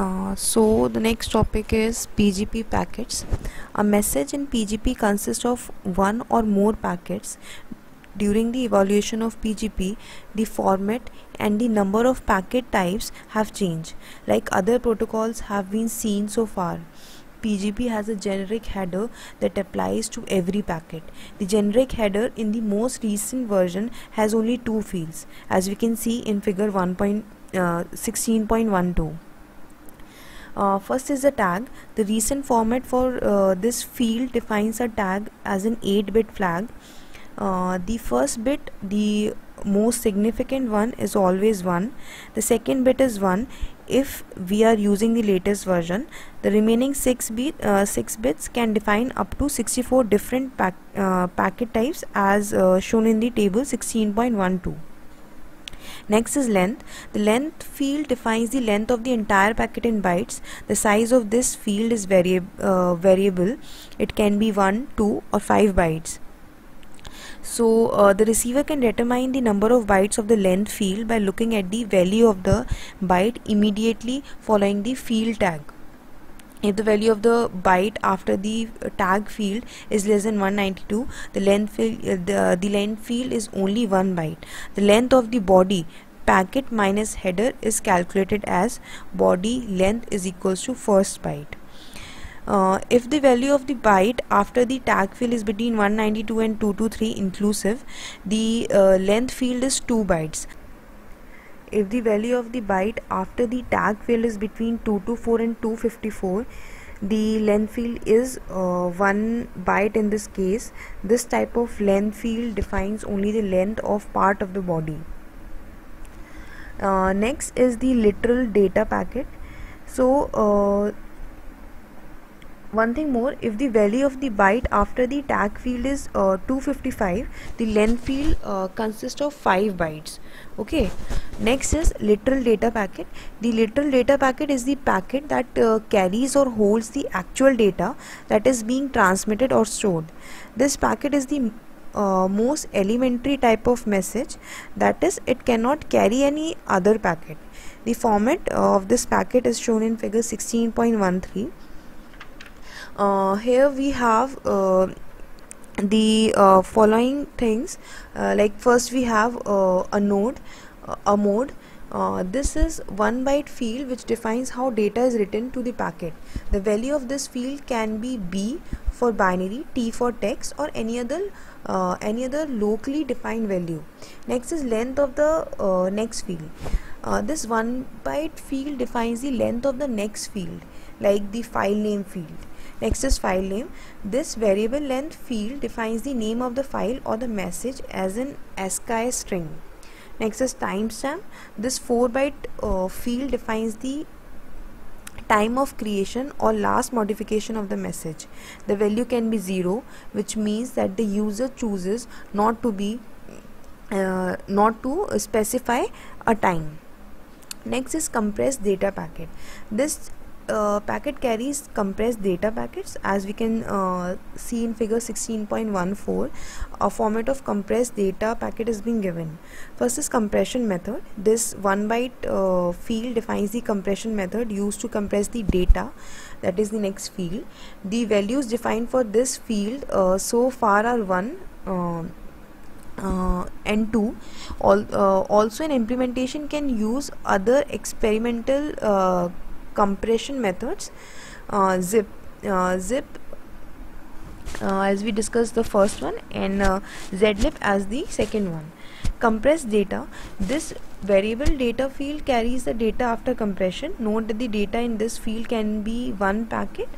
Uh, so the next topic is PGP packets. A message in PGP consists of one or more packets. During the evaluation of PGP, the format and the number of packet types have changed. Like other protocols have been seen so far. PGP has a generic header that applies to every packet. The generic header in the most recent version has only two fields as we can see in figure 1.16.12. Uh, uh, first is the tag. The recent format for uh, this field defines a tag as an 8-bit flag. Uh, the first bit, the most significant one is always 1. The second bit is 1 if we are using the latest version. The remaining 6, bit, uh, 6 bits can define up to 64 different pack, uh, packet types as uh, shown in the table 16.12. Next is length. The length field defines the length of the entire packet in bytes. The size of this field is vari uh, variable. It can be 1, 2 or 5 bytes. So uh, the receiver can determine the number of bytes of the length field by looking at the value of the byte immediately following the field tag if the value of the byte after the uh, tag field is less than 192 the length field uh, the, uh, the length field is only one byte. The length of the body packet minus header is calculated as body length is equals to first byte. Uh, if the value of the byte after the tag field is between 192 and 223 inclusive the uh, length field is 2 bytes if the value of the byte after the tag field is between 224 and 254 the length field is uh, one byte in this case. This type of length field defines only the length of part of the body. Uh, next is the literal data packet. So uh, one thing more if the value of the byte after the tag field is uh, 255 the length field uh, consists of 5 bytes. Okay. Next is literal data packet. The literal data packet is the packet that uh, carries or holds the actual data that is being transmitted or stored. This packet is the uh, most elementary type of message. That is it cannot carry any other packet. The format of this packet is shown in figure 16.13 uh, here we have uh, the uh, following things. Uh, like first we have uh, a node uh, a mode. This is one byte field which defines how data is written to the packet. The value of this field can be b for binary t for text or any other any other locally defined value. Next is length of the next field this one byte field defines the length of the next field like the file name field Next is file name. This variable length field defines the name of the file or the message as an ASCII string. Next is timestamp. This 4 byte uh, field defines the time of creation or last modification of the message. The value can be 0 which means that the user chooses not to be uh, not to specify a time. Next is compressed data packet. This uh, packet carries compressed data packets as we can uh, see in figure 16.14 a format of compressed data packet is being given. First is compression method. This one byte uh, field defines the compression method used to compress the data that is the next field. The values defined for this field uh, so far are 1 uh, and 2 All, uh, also an implementation can use other experimental uh, compression methods. Uh, zip uh, zip uh, as we discussed the first one and zlib as the second one. Compressed data. This variable data field carries the data after compression. Note that the data in this field can be one packet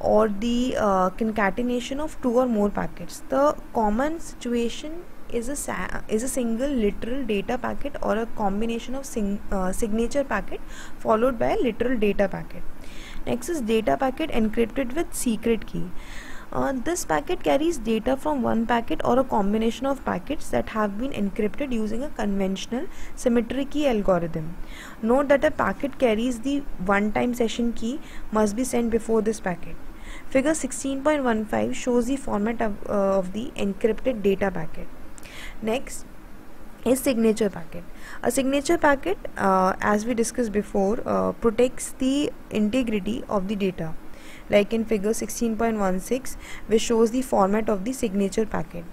or the uh, concatenation of two or more packets. The common situation is a is a single literal data packet or a combination of sing, uh, signature packet followed by a literal data packet next is data packet encrypted with secret key uh, this packet carries data from one packet or a combination of packets that have been encrypted using a conventional symmetry key algorithm. Note that a packet carries the one-time session key must be sent before this packet. Figure 16.15 shows the format of, uh, of the encrypted data packet next is signature packet. A signature packet uh, as we discussed before uh, protects the integrity of the data. Like in figure 16.16 which shows the format of the signature packet.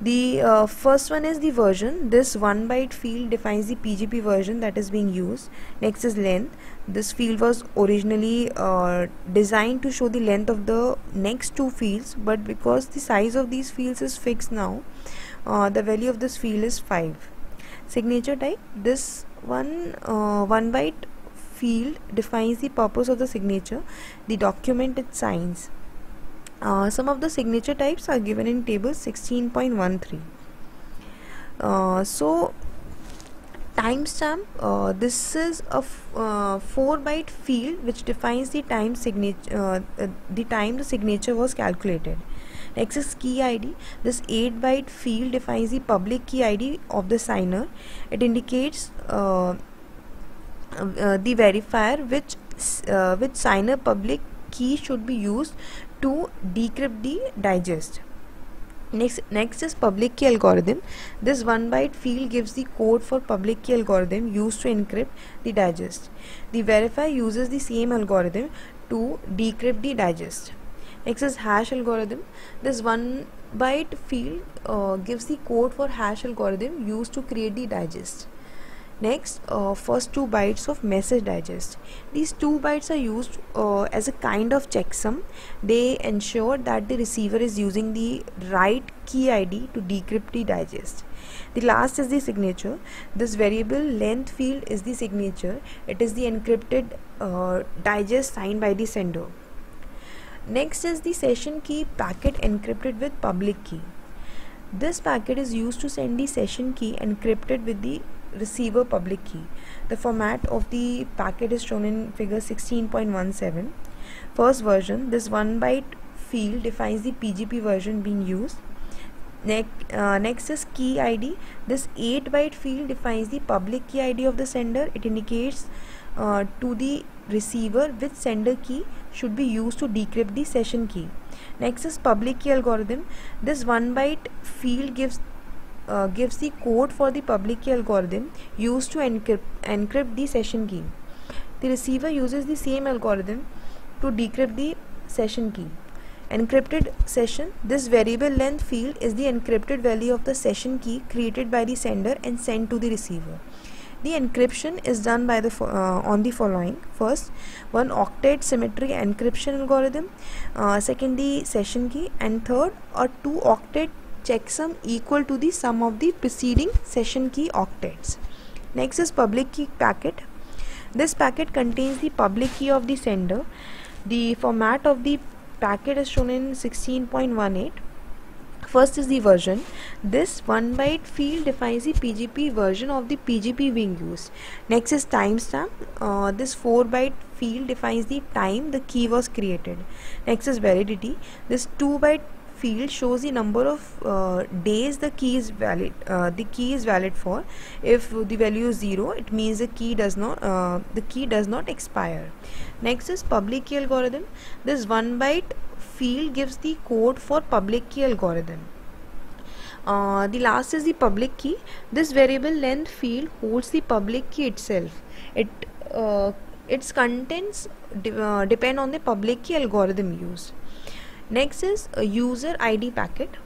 The uh, first one is the version. This one byte field defines the pgp version that is being used. Next is length. This field was originally uh, designed to show the length of the next two fields but because the size of these fields is fixed now uh, the value of this field is 5 signature type this one uh, one byte field defines the purpose of the signature the document it signs. Uh, some of the signature types are given in table 16.13 uh, so timestamp uh, this is a uh, 4 byte field which defines the time signature uh, uh, the time the signature was calculated next is key id this 8 byte field defines the public key id of the signer. It indicates uh, uh, the verifier which which signer public key should be used to decrypt the digest. Next next is public key algorithm. This one byte field gives the code for public key algorithm used to encrypt the digest. The verifier uses the same algorithm to decrypt the digest next is hash algorithm. This one byte field uh, gives the code for hash algorithm used to create the digest. Next uh, first two bytes of message digest. These two bytes are used uh, as a kind of checksum. They ensure that the receiver is using the right key id to decrypt the digest. The last is the signature. This variable length field is the signature. It is the encrypted uh, digest signed by the sender next is the session key packet encrypted with public key this packet is used to send the session key encrypted with the receiver public key. The format of the packet is shown in figure 16.17. First version, this 1 byte field defines the PGP version being used. Next, uh, next is key ID. This 8 byte field defines the public key ID of the sender. It indicates uh, to the receiver which sender key should be used to decrypt the session key. Next is public key algorithm. This 1 byte field gives uh, gives the code for the public key algorithm used to encrypt, encrypt the session key. The receiver uses the same algorithm to decrypt the session key. Encrypted session This variable length field is the encrypted value of the session key created by the sender and sent to the receiver. The encryption is done by the uh, on the following: first, one octet symmetry encryption algorithm, uh, second the session key, and third, a two octet checksum equal to the sum of the preceding session key octets. Next is public key packet. This packet contains the public key of the sender. The format of the packet is shown in 16.18 first is the version. This 1 byte field defines the pgp version of the pgp being used. Next is timestamp. Uh, this 4 byte field defines the time the key was created. Next is validity. This 2 byte field shows the number of uh, days the key is valid uh, the key is valid for. If the value is 0 it means the key does not uh, the key does not expire. Next is public key algorithm. This 1 byte field gives the code for public key algorithm uh, the last is the public key. This variable length field holds the public key itself. It uh, its contents de uh, depend on the public key algorithm used. Next is a user ID packet.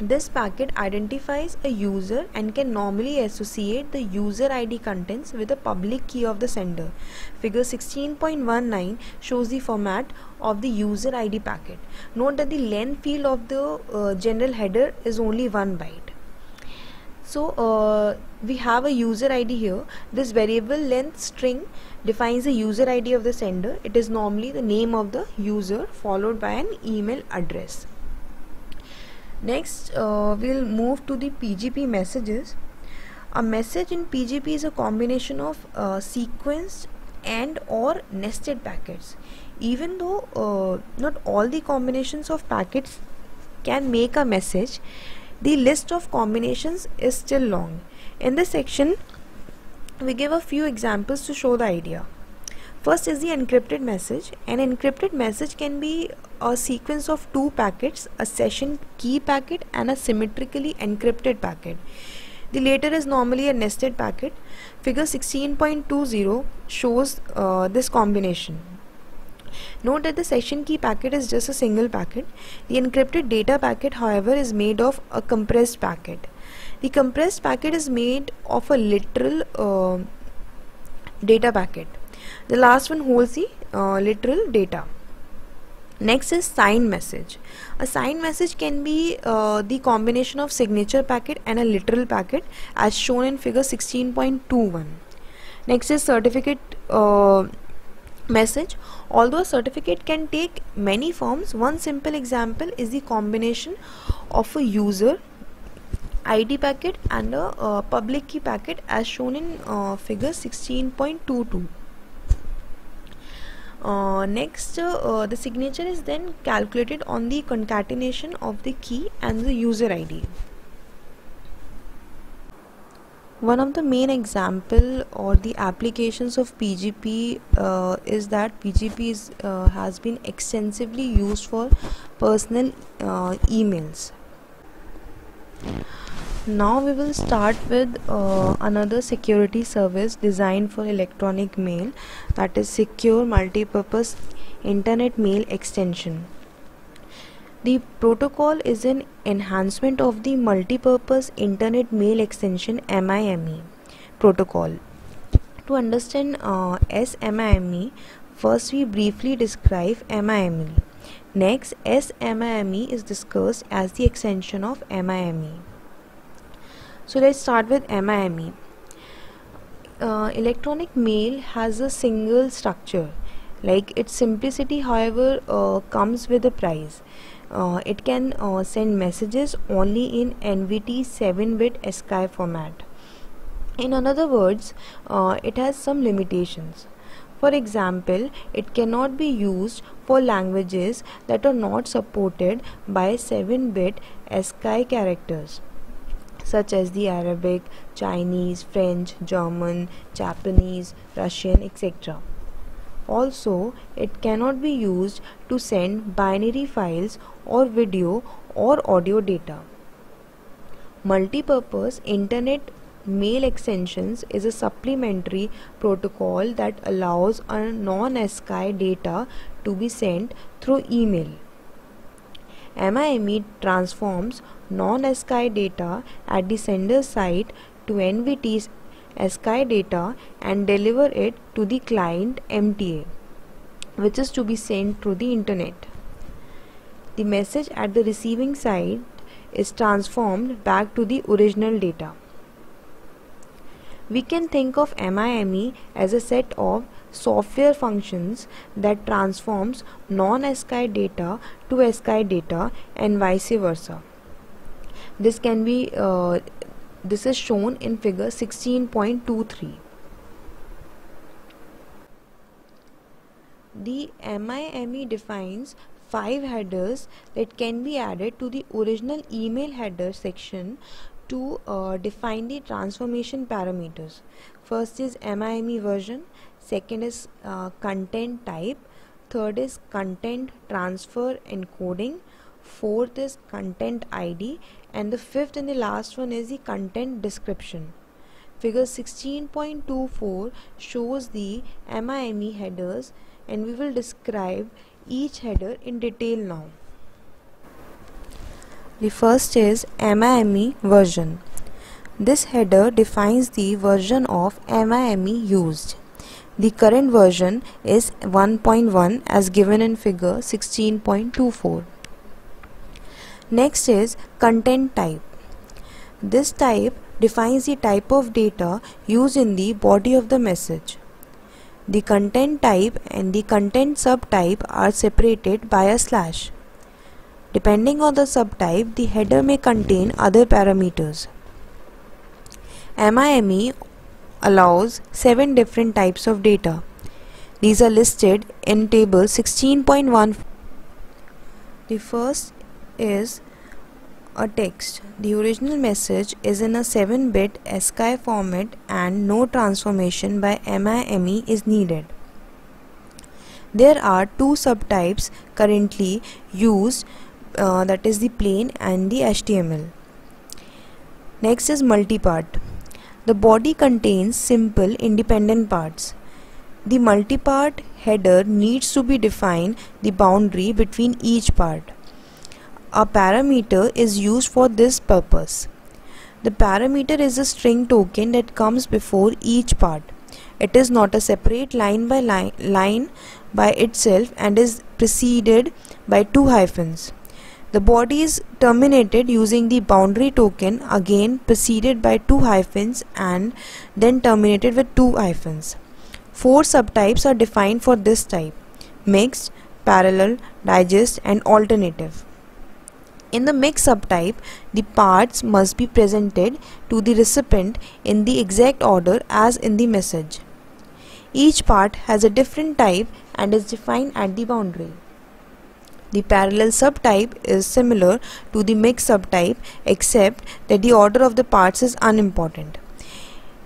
This packet identifies a user and can normally associate the user ID contents with the public key of the sender. Figure 16.19 shows the format of the user ID packet. Note that the length field of the uh, general header is only 1 byte. So uh, we have a user ID here. This variable length string defines the user ID of the sender. It is normally the name of the user followed by an email address. Next, uh, we'll move to the PGP messages. A message in PGP is a combination of uh, sequenced and or nested packets. Even though uh, not all the combinations of packets can make a message, the list of combinations is still long. In this section, we give a few examples to show the idea. First is the encrypted message. An encrypted message can be a sequence of two packets, a session key packet and a symmetrically encrypted packet. The later is normally a nested packet. Figure 16.20 shows uh, this combination. Note that the session key packet is just a single packet. The encrypted data packet however is made of a compressed packet. The compressed packet is made of a literal uh, data packet. The last one holds the uh, literal data. Next is signed message. A signed message can be uh, the combination of signature packet and a literal packet as shown in figure 16.21. Next is certificate uh, message. Although a certificate can take many forms, one simple example is the combination of a user ID packet and a uh, public key packet as shown in uh, figure 16.22. Uh, next uh, the signature is then calculated on the concatenation of the key and the user ID one of the main example or the applications of PGP uh, is that PGP is, uh, has been extensively used for personal uh, emails now we will start with uh, another security service designed for electronic mail that is secure multipurpose internet mail extension. The protocol is an enhancement of the multipurpose internet mail extension MIME protocol. To understand uh, SMIME first we briefly describe MIME next SMIME is discussed as the extension of MIME so let's start with MIME. Uh, electronic mail has a single structure. Like its simplicity, however, uh, comes with a price. Uh, it can uh, send messages only in NVT 7-bit ASCII format. In other words, uh, it has some limitations. For example, it cannot be used for languages that are not supported by 7-bit ASCII characters such as the Arabic, Chinese, French, German, Japanese, Russian, etc. Also, it cannot be used to send binary files or video or audio data. Multipurpose Internet Mail Extensions is a supplementary protocol that allows a non-ASCII data to be sent through email. MIME transforms non-ASCII data at the sender side to NVT's ASCII data and deliver it to the client MTA which is to be sent through the internet. The message at the receiving side is transformed back to the original data. We can think of MIME as a set of software functions that transforms non-ASCII data to ASCII data and vice versa. This can be uh, this is shown in figure 16.23. The MIME defines five headers that can be added to the original email header section to uh, define the transformation parameters. First is MIME version, second is uh, content type third is content transfer encoding fourth is content id and the fifth and the last one is the content description figure 16.24 shows the MIME headers and we will describe each header in detail now the first is MIME version this header defines the version of MIME used the current version is 1.1 as given in figure 16.24. Next is content type. This type defines the type of data used in the body of the message. The content type and the content subtype are separated by a slash. Depending on the subtype, the header may contain other parameters. MIME allows 7 different types of data. These are listed in table 16.1. The first is a text. The original message is in a 7-bit ASCII format and no transformation by MIME is needed. There are two subtypes currently used uh, that is the plain and the HTML. Next is multipart. The body contains simple independent parts. The multipart header needs to be defined the boundary between each part. A parameter is used for this purpose. The parameter is a string token that comes before each part. It is not a separate line by line, line by itself and is preceded by two hyphens. The body is terminated using the boundary token again preceded by two hyphens and then terminated with two hyphens. Four subtypes are defined for this type mixed, parallel, digest and alternative. In the mixed subtype, the parts must be presented to the recipient in the exact order as in the message. Each part has a different type and is defined at the boundary. The parallel subtype is similar to the mixed subtype except that the order of the parts is unimportant.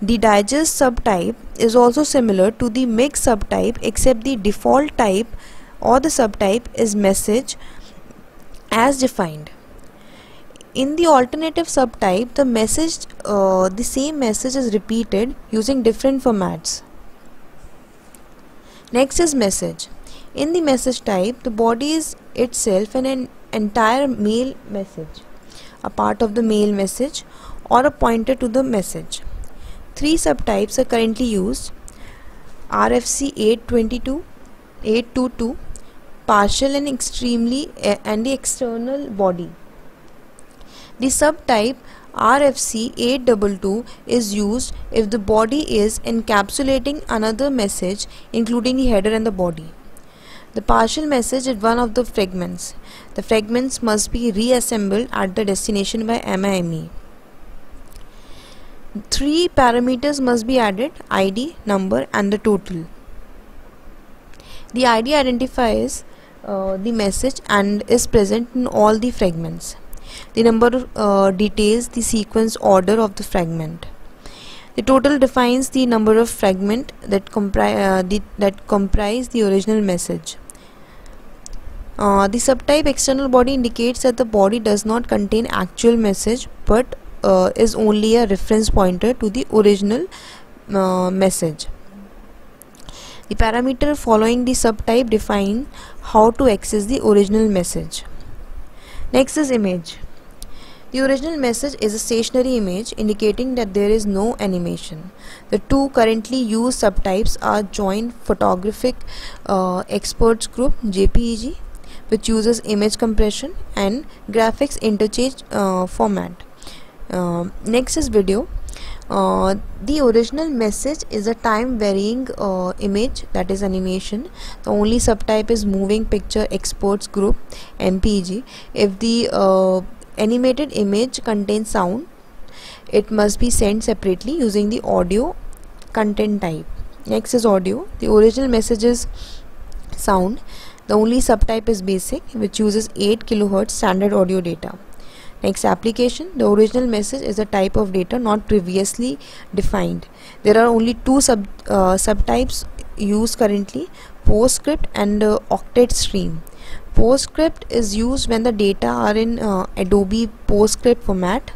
The digest subtype is also similar to the mixed subtype except the default type or the subtype is message as defined. In the alternative subtype, the message, uh, the same message is repeated using different formats. Next is message. In the message type, the body is itself an, entire mail message, a part of the mail message or a pointer to the message. Three subtypes are currently used RFC 822, 822, partial and extremely uh, and the external body. The subtype RFC 822 is used if the body is encapsulating another message including the header and the body. The partial message is one of the fragments. The fragments must be reassembled at the destination by MIME. Three parameters must be added ID, number and the total. The ID identifies uh, the message and is present in all the fragments. The number uh, details the sequence order of the fragment. The total defines the number of fragment that comprise uh, that comprise the original message. Uh, the subtype external body indicates that the body does not contain actual message but uh, is only a reference pointer to the original uh, message. The parameter following the subtype define how to access the original message. Next is image. The original message is a stationary image indicating that there is no animation. The two currently used subtypes are joint photographic uh, experts group JPEG which uses image compression and graphics interchange uh, format. Uh, next is video. Uh, the original message is a time varying uh, image that is animation. The only subtype is moving picture experts group mpeg if the uh, animated image contains sound it must be sent separately using the audio content type. Next is audio. The original message is sound the only subtype is basic which uses 8 kHz standard audio data. Next application the original message is a type of data not previously defined. There are only two sub uh, subtypes used currently postscript and uh, octet stream. PostScript is used when the data are in uh, Adobe PostScript format.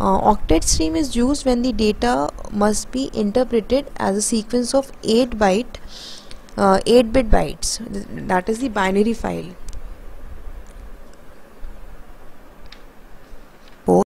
Uh, octet stream is used when the data must be interpreted as a sequence of 8 byte Uh, 8 bit bytes. That is the binary file